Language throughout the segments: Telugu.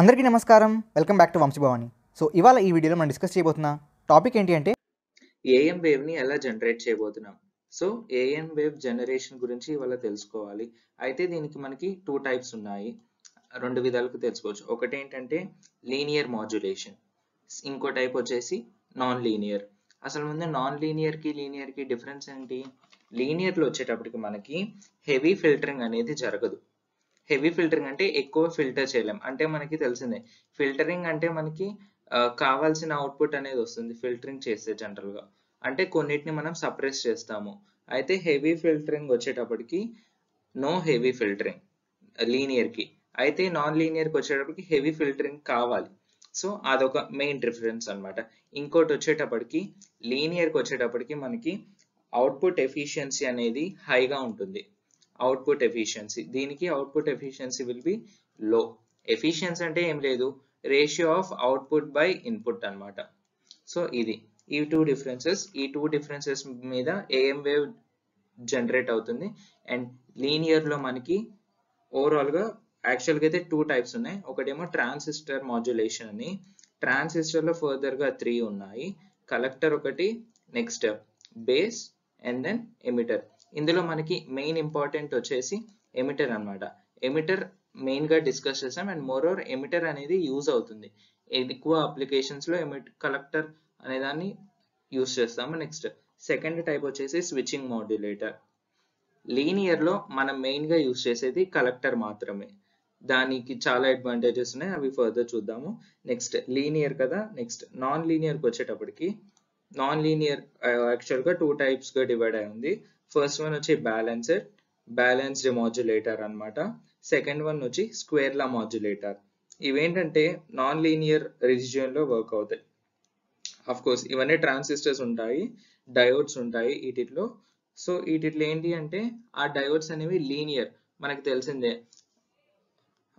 అందరికీ నమస్కారం. Welcome back to Vamshi Bhavani so ఇవాళ ఈ వీడియోలో మనం డిస్కస్ చేయబోతున్న టాపిక్ ఏంటి అంటే ఏఎం వేవ్ని ఎలా జనరేట్ చేయబోతున్నాం? సో ఏఎం వేవ్ జనరేషన్ గురించి ఇవాళ తెలుసుకోవాలి. అయితే దీనికి మనకి టూ టైప్స్ ఉన్నాయి. రెండు విధాలకు తెలుసుకోవచ్చు. ఒకటి ఏంటంటే లీనియర్ మాడ్యులేషన్. ఇంకో టైప్ వచ్చేసి నాన్ లీనియర్ అసలు ముందు నాన్ లీనియర్కి లీనియర్కి డిఫరెన్స్ ఏంటి? లీనియర్లు వచ్చేటప్పటికి మనకి హెవీ ఫిల్టరింగ్ అనేది జరగదు. హెవీ ఫిల్టరింగ్ అంటే ఎక్కువ ఫిల్టర్ చేయలేం. అంటే మనకి తెలిసిందే ఫిల్టరింగ్ అంటే మనకి కావాల్సిన అవుట్పుట్ అనేది వస్తుంది ఫిల్టరింగ్ చేస్తే జనరల్గా. అంటే కొన్నిటిని మనం సప్రెస్ చేస్తాము. అయితే హెవీ ఫిల్టరింగ్ వచ్చేటప్పటికి నో హెవీ ఫిల్టరింగ్ లీనియర్కి. అయితే నాన్ లీనియర్కి వచ్చేటప్పటికి హెవీ ఫిల్టరింగ్ కావాలి. సో అదొక మెయిన్ డిఫరెన్స్ అనమాట ఇంకోటి వచ్చేటప్పటికి లీనియర్కి వచ్చేటప్పటికి మనకి అవుట్పుట్ ఎఫిషియన్సీ అనేది హైగా ఉంటుంది. అవుట్పుట్ ఎఫిషియన్సీ దీనికి output efficiency will be low efficiency అంటే ఏం లేదు. Ratio of output by input అన్నమాట. సో ఇది. ఈ టూ డిఫరెన్సెస్ ఈ టూ డిఫరెన్సెస్ మీద ఏఎం వేవ్ జనరేట్ అవుతుంది. అండ్ లీనియర్లో మనకి ఓవరాల్గా యాక్చువల్గా అయితే టూ టైప్స్ ఉన్నాయి. ఒకటేమో ట్రాన్సిస్టర్ మాడ్యులేషన్ అని. ట్రాన్సిస్టర్లో ఫర్దర్గా త్రీ ఉన్నాయి. కలెక్టర్ ఒకటి next base and then emitter ఇందులో మనకి మెయిన్ ఇంపార్టెంట్ వచ్చేసి ఎమిటర్ అన్నమాట. ఎమిటర్ మెయిన్గా డిస్కస్ చేసాం అండ్ మోర్ ఓవర్ ఎమిటర్ అనేది యూజ్ అవుతుంది. ఎక్కువ అప్లికేషన్స్లో ఎమిట్ కలెక్టర్ అనే దాన్ని యూజ్ చేస్తాము నెక్స్ట్ సెకండ్ టైప్ వచ్చేసి స్విచ్చింగ్ మాడ్యులేటర్ లీనియర్లో మనం మెయిన్గా యూజ్ చేసేది కలెక్టర్ మాత్రమే. దానికి చాలా అడ్వాంటేజెస్ ఉన్నాయి అవి ఫర్దర్ చూద్దాము. నెక్స్ట్ లీనియర్ కదా? నెక్స్ట్ నాన్ లీనియర్కి వచ్చేటప్పటికి నాన్ లీనియర్ యాక్చువల్గా టూ టైప్స్గా డివైడ్ అయి ఉంది. ఫస్ట్ వన్ వచ్చి బ్యాలెన్సర్ బ్యాలెన్స్డ్ మాడ్యులేటర్ అన్నమాట. సెకండ్ వన్ వచ్చి స్క్వేర్లా మాడ్యులేటర్ ఇవేంటంటే నాన్ లీనియర్ రిజియన్లో వర్క్ అవుతాయి. అఫ్ కోర్స్ ఇవన్నీ ట్రాన్సిస్టర్స్ ఉంటాయి డయోడ్స్ ఉంటాయి వీటిలో సో వీటిలో ఏంటి అంటే ఆ డయోడ్స్ అనేవి లీనియర్ మనకు తెలిసిందే.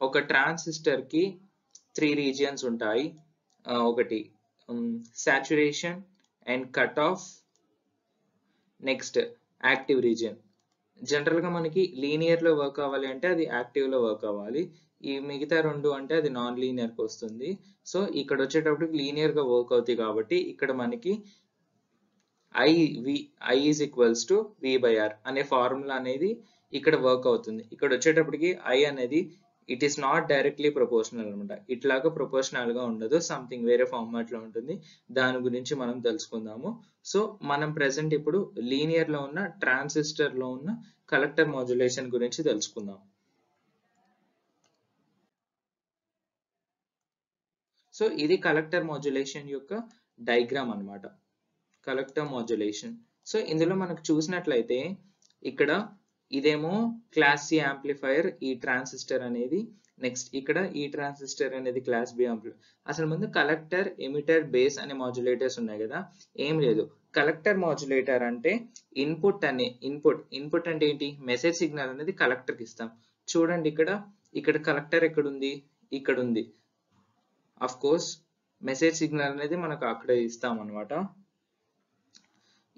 ఒక ట్రాన్సిస్టర్కి త్రీ రీజియన్స్ ఉంటాయి. ఒకటి saturation and cut off next active region. జనరల్గా మనకి లీనియర్లో వర్క్ అవ్వాలి అంటే అది యాక్టివ్లో వర్క్ అవ్వాలి. ఈ మిగతా రెండు అంటే అది నాన్ లీనియర్కి వస్తుంది. సో ఇక్కడ వచ్చేటప్పటికి లీనియర్గా వర్క్ అవుతాయి కాబట్టి ఇక్కడ మనకి I V I is equals to V by R అనే ఫార్ములా అనేది ఇక్కడ వర్క్ అవుతుంది. ఇక్కడ వచ్చేటప్పటికి ఐ అనేది it is not directly proportional అనమాట. ఇట్లాగా ప్రొపోర్షనల్గా ఉండదు. సంథింగ్ వేరే ఫార్మాట్లో ఉంటుంది. దాని గురించి మనం తెలుసుకుందాము. సో మనం ప్రెసెంట్ ఇప్పుడు లీనియర్లో ఉన్న ట్రాన్సిస్టర్లో ఉన్న కలెక్టర్ మాడ్యులేషన్ గురించి తెలుసుకుందాం. సో ఇది కలెక్టర్ మాడ్యులేషన్ యొక్క డైగ్రామ్ అన్నమాట కలెక్టర్ మాడ్యులేషన్ సో ఇందులో మనకు చూసినట్లయితే ఇక్కడ ఇదేమో క్లాస్ సి యాంప్లిఫైయర్ ఈ ట్రాన్సిస్టర్ అనేది. నెక్స్ట్ ఇక్కడ ఈ ట్రాన్సిస్టర్ అనేది క్లాస్ బి యాంప్లిఫైర్ అసలు ముందు కలెక్టర్ ఎమిటర్ బేస్ అనే మాడ్యులేటర్స్ ఉన్నాయి కదా. ఏం లేదు. కలెక్టర్ మాడ్యులేటర్ అంటే ఇన్పుట్ అనే ఇన్పుట్ ఇన్పుట్ అంటే ఏంటి? మెసేజ్ సిగ్నల్ అనేది కలెక్టర్కి ఇస్తాం. చూడండి ఇక్కడ ఇక్కడ కలెక్టర్ ఎక్కడ ఉంది ఇక్కడ ఉంది అఫ్ కోర్స్ మెసేజ్ సిగ్నల్ అనేది మనకు అక్కడ ఇస్తాం అనమాట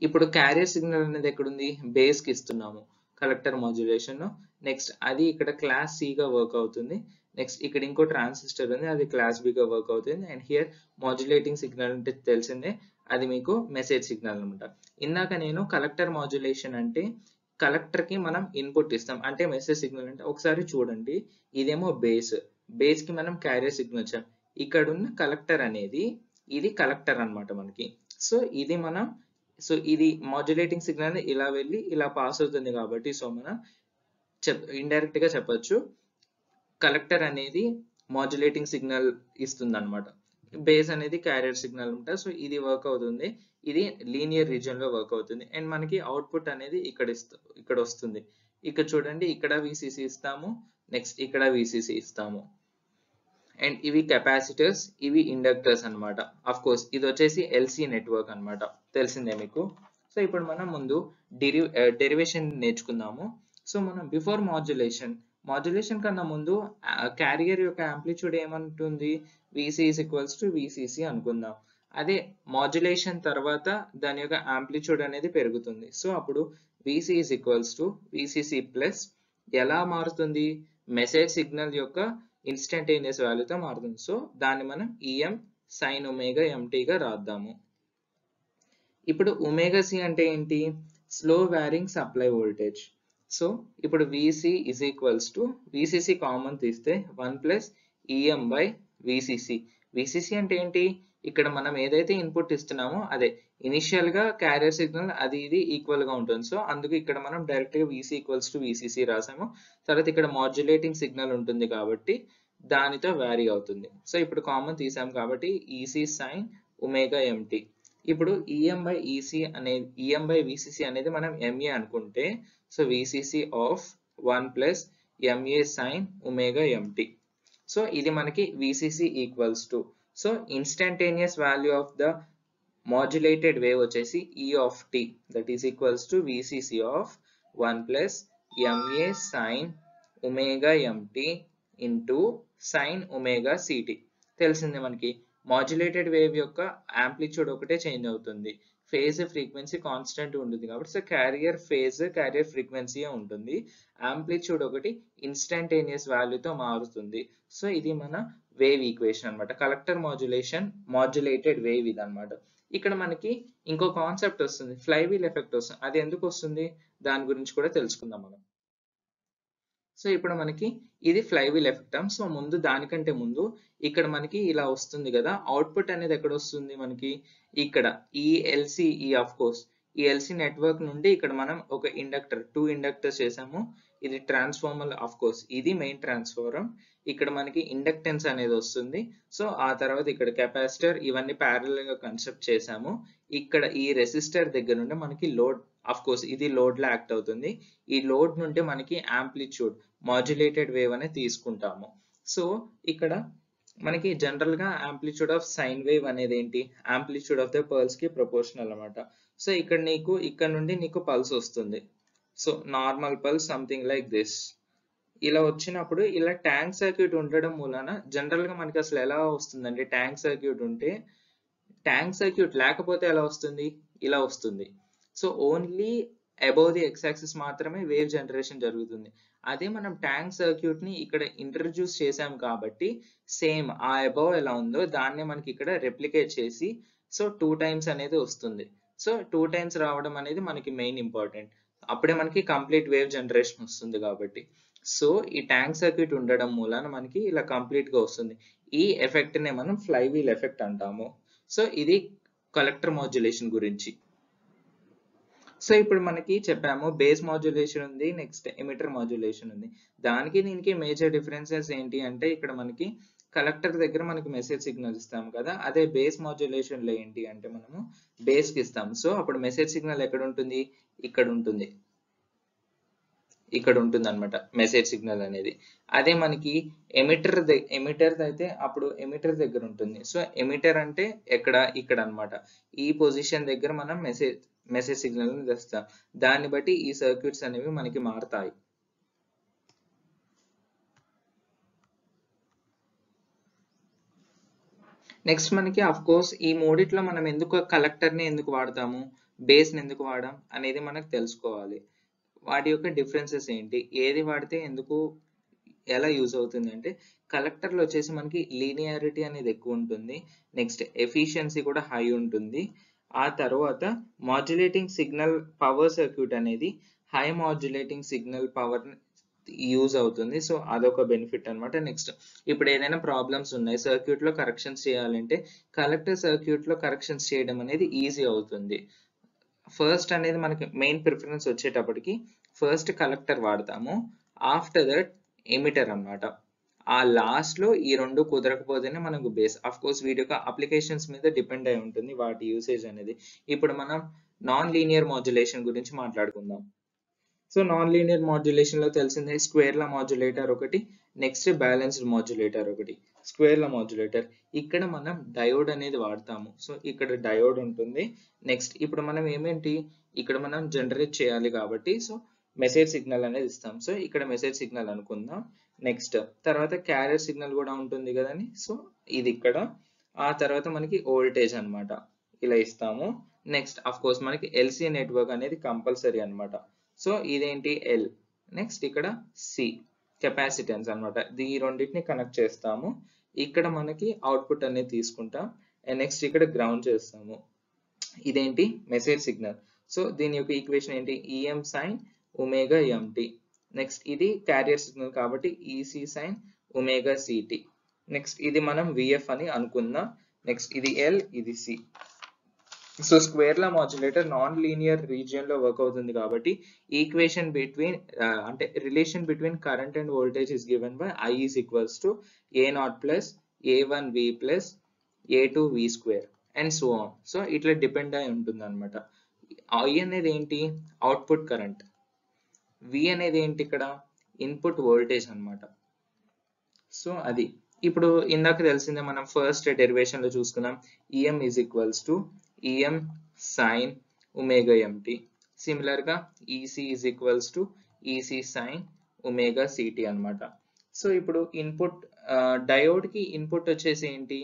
ఇప్పుడు క్యారియర్ సిగ్నల్ అనేది ఎక్కడుంది? బేస్కి ఇస్తున్నాము. కలెక్టర్ మాడ్యులేషన్ నెక్స్ట్ అది ఇక్కడ క్లాస్ సి గా వర్క్ అవుతుంది. నెక్స్ట్ ఇక్కడ ఇంకో ట్రాన్సిస్టర్ ఉంది అది క్లాస్ బి గా వర్క్ అవుతుంది. అండ్ హియర్ మాడ్యులేటింగ్ సిగ్నల్ అంటే తెలిసిందే. అది మీకు మెసేజ్ సిగ్నల్ అనమాట. ఇందాక నేను కలెక్టర్ మాడ్యులేషన్ అంటే కలెక్టర్కి మనం ఇన్పుట్ ఇస్తాం. అంటే మెసేజ్ సిగ్నల్ అంటే ఒకసారి చూడండి. ఇదేమో బేస్ బేస్కి మనం క్యారియర్ సిగ్నల్ ఇచ్చాం. ఇక్కడ ఉన్న కలెక్టర్ అనేది ఇది కలెక్టర్ అన్నమాట మనకి. సో ఇది మనం సో ఇది మాడ్యులేటింగ్ సిగ్నల్ ఇలా వెళ్ళి ఇలా పాస్ అవుతుంది కాబట్టి సో మనం చెప్ ఇండైరెక్ట్గా చెప్పొచ్చు. కలెక్టర్ అనేది మాడ్యులేటింగ్ సిగ్నల్ ఇస్తుంది అనమాట బేస్ అనేది క్యారియర్ సిగ్నల్ ఉంటుంది సో ఇది వర్క్ అవుతుంది. ఇది లీనియర్ రీజియన్లో వర్క్ అవుతుంది. అండ్ మనకి అవుట్పుట్ అనేది ఇక్కడ ఇక్కడ వస్తుంది. ఇక్కడ చూడండి ఇక్కడ విసిసి ఇస్తాము నెక్స్ట్ ఇక్కడ విసిసి ఇస్తాము. అండ్ ఇవి కెపాసిటర్స్ ఇవి ఇండక్టర్స్ అన్నమాట. అఫ్ కోర్స్ ఇది వచ్చేసి ఎల్సి నెట్వర్క్ అన్నమాట. తెలిసిందే మీకు. సో ఇప్పుడు మనం ముందు డెరి డెరివేషన్ నేర్చుకుందాము. సో మనం బిఫోర్ మాడ్యులేషన్ మాడ్యులేషన్ కన్నా ముందు క్యారియర్ యొక్క యాంప్లిట్యూడ్ ఏమంటుంది? VC is equals to VCC అనుకుందాం. అదే మాడ్యులేషన్ తర్వాత దాని యొక్క యాంప్లిట్యూడ్ అనేది పెరుగుతుంది. సో అప్పుడు VC is equals to VCC plus ఎలా మారుతుంది? మెసేజ్ సిగ్నల్ యొక్క ఇన్స్టంటేనియస్ వాల్యూతో మారుతుంది. సో దాన్ని మనం ఈఎం సైన్ ఒమేగా ఎంటీగా రాద్దాము. ఇప్పుడు ఒమేగా సి అంటే ఏంటి? Slow varying supply voltage. So ఇప్పుడు VC is equals to VCC common తీస్తే one plus EM by VCC VCC అంటే ఏంటి? ఇక్కడ మనం ఏదైతే ఇన్పుట్ ఇస్తున్నామో అదే. ఇనిషియల్గా క్యారియర్ సిగ్నల్ అది ఇది ఈక్వల్గా ఉంటుంది. సో అందుకు ఇక్కడ మనం డైరెక్ట్గా విసి ఈక్వల్స్ టు విసిసి రాసాము. తర్వాత ఇక్కడ మాడ్యులేటింగ్ సిగ్నల్ ఉంటుంది కాబట్టి దానితో వ్యారీ అవుతుంది. సో ఇప్పుడు కామన్ తీసాం కాబట్టి ఈసీ సైన్ ఒమేగా ఎంటీ ఇప్పుడు ఈఎం బై ఈసీ అనేది ఈఎం బై విసిసి అనేది మనం ఎంఏ అనుకుంటే so VCC of one plus MA sine omega MT so ఇది మనకి VCC equals to so instantaneous value of the modulated wave వచ్చేసి E of T that is equals to VCC of one plus MA sine omega MT into sine omega CT తెలిసిందే మనకి? మాడ్యులేటెడ్ వేవ్ యొక్క యాంప్లిట్యూడ్ ఒకటే చేంజ్ అవుతుంది. ఫేజ్ ఫ్రీక్వెన్సీ కాన్స్టెంట్ ఉంటుంది కాబట్టి so carrier phase carrier frequency ఉంటుంది. యాంప్లిట్యూడ్ ఒకటి ఇన్స్టంటేనియస్ వాల్యూతో మారుతుంది. సో ఇది మన వేవ్ ఈక్వేషన్ అనమాట కలెక్టర్ మాడ్యులేషన్ మాడ్యులేటెడ్ వేవ్ ఇది అనమాట ఇక్కడ మనకి ఇంకో కాన్సెప్ట్ వస్తుంది. ఫ్లైవీల్ ఎఫెక్ట్ వస్తుంది. అది ఎందుకు వస్తుంది? దాని గురించి కూడా తెలుసుకుందాం మనం. సో ఇప్పుడు మనకి ఇది ఫ్లైవీల్ ఎఫెక్ట్ సో ముందు దానికంటే ముందు ఇక్కడ మనకి ఇలా వస్తుంది కదా అవుట్పుట్ అనేది ఎక్కడ వస్తుంది మనకి? ఇక్కడ ఈ ఎల్సి ఈ ఆఫ్ కోర్స్ ఈ ఎల్సి నెట్వర్క్ నుండి ఇక్కడ మనం ఒక ఇండక్టర్ టూ ఇండక్టర్స్ చేసాము. ఇది ట్రాన్స్ఫార్మర్ ఆఫ్ కోర్స్ ఇది మెయిన్ ట్రాన్స్ఫార్మర్ ఇక్కడ మనకి ఇండక్టెన్స్ అనేది వస్తుంది. సో ఆ తర్వాత ఇక్కడ కెపాసిటర్ ఇవన్నీ ప్యారల్గా కన్సెప్ట్ చేసాము. ఇక్కడ ఈ రెసిస్టర్ దగ్గర నుండి మనకి లోడ్ ఆఫ్ కోర్స్ ఇది లోడ్ లా యాక్ట్ అవుతుంది. ఈ లోడ్ నుండి మనకి యాంప్లిట్యూడ్ మాడ్యులేటెడ్ వేవ్ అనేది తీసుకుంటాము. సో ఇక్కడ మనకి జనరల్గా యాంప్లిట్యూడ్ ఆఫ్ సైన్ వేవ్ అనేది ఏంటి? ఆంప్లిట్యూడ్ ఆఫ్ ద పర్ల్స్కి ప్రపోర్షనల్ అనమాట సో ఇక్కడ నీకు ఇక్కడ నుండి నీకు పల్స్ వస్తుంది. So normal pulse something like this ఇలా వచ్చినప్పుడు ఇలా ట్యాంక్ సర్క్యూట్ ఉండడం మూలన జనరల్గా మనకి అసలు ఎలా వస్తుందంటే ట్యాంక్ సర్క్యూట్ ఉంటే ట్యాంక్ సర్క్యూట్ లేకపోతే ఎలా వస్తుంది? ఇలా వస్తుంది. So only above the X axis మాత్రమే వేవ్ జనరేషన్ జరుగుతుంది. అదే మనం ట్యాంక్ సర్క్యూట్ని ఇక్కడ ఇంట్రడ్యూస్ చేసాం కాబట్టి సేమ్ ఆ అబౌవ్ ఎలా ఉందో దాన్ని మనకి ఇక్కడ రెప్లికేట్ చేసి సో టూ టైమ్స్ అనేది వస్తుంది. సో టూ టైమ్స్ రావడం అనేది మనకి మెయిన్ ఇంపార్టెంట్ అప్పుడే మనకి కంప్లీట్ వేవ్ జనరేషన్ వస్తుంది కాబట్టి. సో ఈ ట్యాంక్ సర్క్యూట్ ఉండడం మూలాన మనకి ఇలా కంప్లీట్గా వస్తుంది. ఈ ఎఫెక్ట్ నే మనం ఫ్లైవీల్ ఎఫెక్ట్ అంటాము. సో ఇది కలెక్టర్ మాడ్యులేషన్ గురించి. సో ఇప్పుడు మనకి చెప్పాము బేస్ మాడ్యులేషన్ ఉంది నెక్స్ట్ ఎమిటర్ మాడ్యులేషన్ ఉంది. దానికి దీనికి మేజర్ డిఫరెన్సెస్ ఏంటి అంటే ఇక్కడ మనకి కలెక్టర్ దగ్గర మనకి మెసేజ్ సిగ్నల్ ఇస్తాం కదా అదే బేస్ మాడ్యులేషన్లో ఏంటి అంటే మనము బేస్కి ఇస్తాం. సో అప్పుడు మెసేజ్ సిగ్నల్ ఎక్కడ ఉంటుంది? ఇక్కడ ఉంటుంది. ఇక్కడ ఉంటుంది అనమాట మెసేజ్ సిగ్నల్ అనేది. అదే మనకి ఎమిటర్ ఎమిటర్ అయితే అప్పుడు ఎమిటర్ దగ్గర ఉంటుంది. సో ఎమిటర్ అంటే ఎక్కడ? ఇక్కడ అన్నమాట. ఈ పొజిషన్ దగ్గర మనం మెసేజ్ మెసేజ్ సిగ్నల్ తెస్తాం. దాన్ని బట్టి ఈ సర్క్యూట్స్ అనేవి మనకి మారుతాయి. నెక్స్ట్ మనకి అఫ్ కోర్స్ ఈ మూడిట్లో మనం ఎందుకు కలెక్టర్ని ఎందుకు వాడతాము? బేస్ని ఎందుకు వాడడం అనేది మనకు తెలుసుకోవాలి. వాటి యొక్క డిఫరెన్సెస్ ఏంటి? ఏది వాడితే ఎందుకు ఎలా యూజ్ అవుతుంది అంటే కలెక్టర్లో వచ్చేసి మనకి లీనియారిటీ అనేది ఎక్కువ ఉంటుంది. నెక్స్ట్ ఎఫిషియన్సీ కూడా హై ఉంటుంది. ఆ తర్వాత మాడ్యులేటింగ్ సిగ్నల్ పవర్ సర్క్యూట్ అనేది high modulating signal power use అవుతుంది. సో అదొక బెనిఫిట్ అనమాట నెక్స్ట్ ఇప్పుడు ఏదైనా ప్రాబ్లమ్స్ ఉన్నాయి సర్క్యూట్లో కరెక్షన్స్ చేయాలంటే కలెక్టర్ సర్క్యూట్లో కరెక్షన్స్ చేయడం అనేది ఈజీ అవుతుంది. ఫస్ట్ అనేది మనకి మెయిన్ ప్రిఫరెన్స్ వచ్చేటప్పటికి ఫస్ట్ కలెక్టర్ వాడతాము. ఆఫ్టర్ దట్ ఎమిటర్ అన్నమాట. ఆ లాస్ట్లో ఈ రెండు కుదరకపోతేనే మనకు బేస్ అఫ్ కోర్స్ వీటి యొక్క అప్లికేషన్స్ మీద డిపెండ్ అయి ఉంటుంది వాటి యూసేజ్ అనేది. ఇప్పుడు మనం నాన్ లీనియర్ మాడ్యులేషన్ గురించి మాట్లాడుకుందాం. సో నాన్ లీనియర్ మాడ్యులేషన్లో తెలిసిందే స్క్వేర్ లా మాడ్యులేటర్ ఒకటి నెక్స్ట్ బ్యాలెన్స్డ్ మాడ్యులేటర్ ఒకటి. స్క్వేర్ లా మాడ్యులేటర్ ఇక్కడ మనం డయోడ్ అనేది వాడతాము. సో ఇక్కడ డయోడ్ ఉంటుంది. నెక్స్ట్ ఇప్పుడు మనం ఏమేంటి? ఇక్కడ మనం జనరేట్ చేయాలి కాబట్టి సో మెసేజ్ సిగ్నల్ అనేది ఇస్తాం. సో ఇక్కడ మెసేజ్ సిగ్నల్ అనుకుందాం. నెక్స్ట్. తర్వాత క్యారియర్ సిగ్నల్ కూడా ఉంటుంది కదండి. సో ఇది ఇక్కడ. ఆ తర్వాత మనకి ఓల్టేజ్ అనమాట ఇలా ఇస్తాము. నెక్స్ట్ అఫ్ కోర్స్ మనకి ఎల్సి నెట్వర్క్ అనేది కంపల్సరీ అనమాట సో ఇదేంటి ఎల్ నెక్స్ట్ ఇక్కడ సి కెపాసిటెన్స్ అనమాట ఈ రెండింటిని కనెక్ట్ చేస్తాము. ఇక్కడ మనకి అవుట్పుట్ అనేది తీసుకుంటాం. అండ్ నెక్స్ట్ ఇక్కడ గ్రౌండ్ చేస్తాము. ఇదేంటి? మెసేజ్ సిగ్నల్ సో దీని యొక్క ఈక్వేషన్ ఏంటి? EM sine omega MT next ఇది క్యారియర్ సిగ్నల్ కాబట్టి EC sine omega CT next ఇది మనం విఎఫ్ అని అనుకుందాం. నెక్స్ట్ ఇది ఎల్ ఇది C so square law modulator non linear రీజియన్లో work అవుతుంది కాబట్టి ఈక్వేషన్ బిట్వీన్ అంటే relation between current and voltage is given by I is equals to A nought plus A one V plus A two V square and so on so ఇట్లా డిపెండ్ అయి ఉంటుంది అనమాట ఐ అనేది ఏంటి? అవుట్పుట్ కరెంట్ వి అనేది ఏంటి ఇక్కడ? ఇన్పుట్ వోల్టేజ్ అన్నమాట. సో అది. ఇప్పుడు ఇందాక తెలిసిందే మనం ఫస్ట్ డెరివేషన్లో చూసుకున్నాం EM is equals to EM sine omega MT సిమిలర్గా EC is equals to EC sine omega CT అన్నమాట. సో ఇప్పుడు ఇన్పుట్ డయోడ్కి ఇన్పుట్ వచ్చేసి ఏంటి?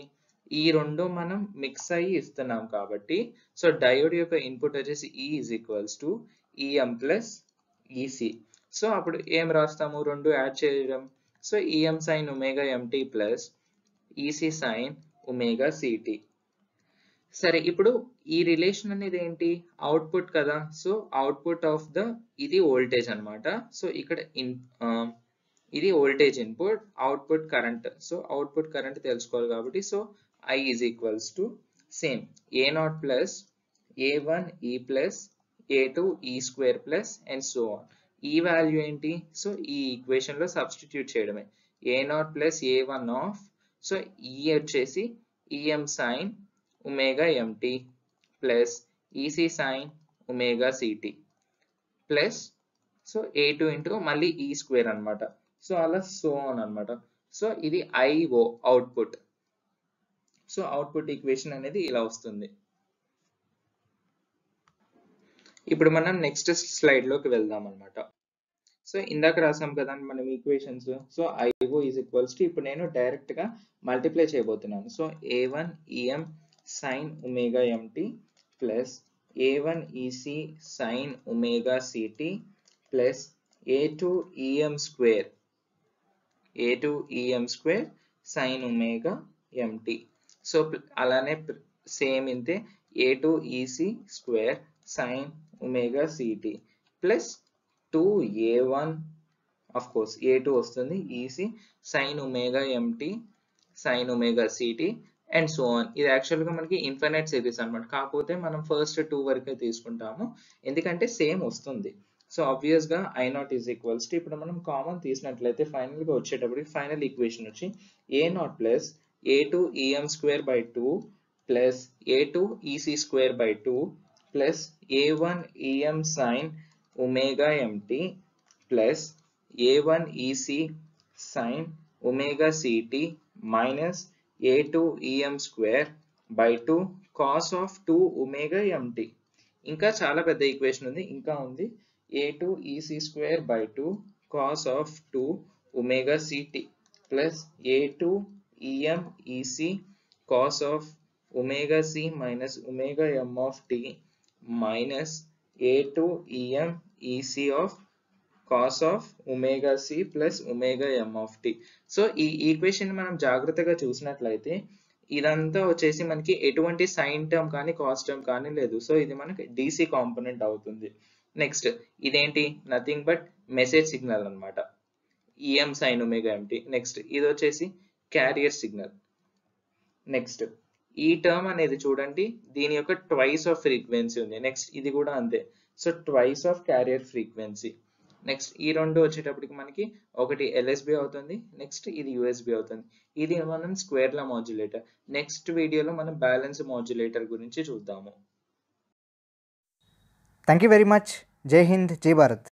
ఈ రెండు మనం మిక్స్ అయ్యి ఇస్తున్నాం కాబట్టి సో డయోడ్ యొక్క ఇన్పుట్ వచ్చేసి E is equals to EM plus EC so అప్పుడు ఏం రాస్తాము? రెండు యాడ్ చేయడం. So EM sine omega MT plus EC sine omega CT సరే ఇప్పుడు ఈ రిలేషన్ అనేది ఏంటి? అవుట్పుట్ కదా. సో అవుట్పుట్ ఆఫ్ ద ఇది వోల్టేజ్ అనమాట సో ఇక్కడ ఇన్ ఇది voltage input output current so output current తెలుసుకోవాలి కాబట్టి so I is equals to same A nought plus A one E plus A two ఈ square plus and so on ఈ వాల్యూ ఏంటి? సో ఈ ఈక్వేషన్లో సబ్స్టిట్యూట్ చేయడమే. A naught plus A one of so ఈ వచ్చేసి EM sine omega MT plus EC sine omega CT plus so A two into మళ్ళీ ఈ స్క్వేర్ అనమాట సో అలా సో ఆన్ అనమాట సో ఇది IO output so output equation అనేది ఇలా వస్తుంది. ఇప్పుడు మనం నెక్స్ట్ స్లైడ్లోకి వెళ్దాం అనమాట సో ఇందాక రాసాం కదా మనం equations so IO is equals to ఇప్పుడు నేను డైరెక్ట్గా మల్టిప్లై చేయబోతున్నాను. So A one EM sine omega MT plus A one EC sine omega CT plus A two EM square A two EM square sine omega MT so అలానే సేమ్ ఇంతే A two EC square sine omega CT plus two A one of course A two వస్తుంది EC sine omega MT sine omega CT and so on ఇది యాక్చువల్గా మనకి ఇన్ఫినైట్ సిరీస్ అనమాట కాకపోతే మనం ఫస్ట్ టూ వరకే తీసుకుంటాము. ఎందుకంటే సేమ్ వస్తుంది. సో ఆబ్వియస్గా I naught is equals to ఇప్పుడు మనం కామన్ తీసినట్లయితే ఫైనల్గా వచ్చేటప్పటికి ఫైనల్ ఈక్వేషన్ వచ్చి A naught plus A two EM square by two plus A two EC square by two plus A one EM sine omega MT plus A one EC sine omega CT minus A two EM square by two cos of two omega MT ఇంకా చాలా పెద్ద ఈక్వేషన్ ఉంది. ఇంకా ఉంది. A two EC square by two cos of two omega CT plus A two EM EC cos of omega C minus omega M of T minus A two EM EC of of ఆఫ్ c plus plus m of t. So ఈ ఈక్వేషన్ మనం జాగ్రత్తగా చూసినట్లయితే ఇదంతా వచ్చేసి మనకి ఎటువంటి సైన్ టర్మ్ కానీ కాస్ టర్మ్ కానీ లేదు. సో ఇది మనకి డీసీ కాంపోనెంట్ అవుతుంది. నెక్స్ట్ ఇదేంటి? నథింగ్ బట్ మెసేజ్ సిగ్నల్ అనమాట EM sine omega MT next ఇది వచ్చేసి క్యారియర్ సిగ్నల్ నెక్స్ట్ ఈ టర్మ్ అనేది చూడండి దీని యొక్క ట్వైస్ ఆఫ్ ఫ్రీక్వెన్సీ ఉంది. నెక్స్ట్ ఇది కూడా అంతే. So twice of carrier frequency next ఈ రెండు వచ్చేటప్పటికి మనకి ఒకటి ఎల్ఎస్బి అవుతుంది నెక్స్ట్ ఇది యూఎస్బి అవుతుంది. ఇది మనం స్క్వేర్ల మాడ్యులేటర్ నెక్స్ట్ వీడియోలో మనం బ్యాలెన్స్ మాడ్యులేటర్ గురించి చూద్దాము. థ్యాంక్ యూ వెరీ మచ్ జై హింద్ జై భారత్